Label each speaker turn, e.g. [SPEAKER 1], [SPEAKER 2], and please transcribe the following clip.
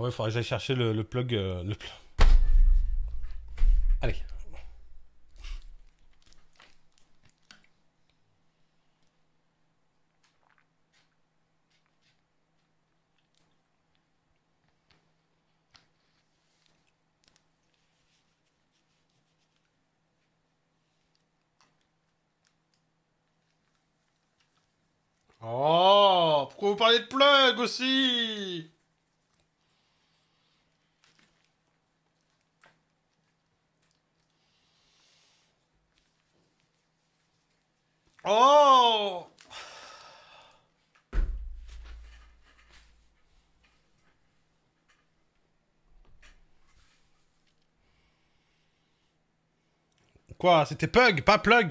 [SPEAKER 1] ouais, faudrait que j'aille chercher le, plug. euh, le plug. Allez. Oh, pourquoi vous parlez de plug aussi? Oh! Quoi C'était Pug, pas Plug?